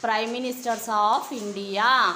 prime ministers of india.